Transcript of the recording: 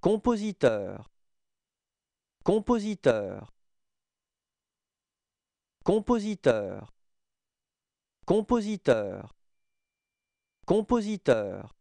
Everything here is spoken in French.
compositeur, compositeur, compositeur, compositeur, compositeur.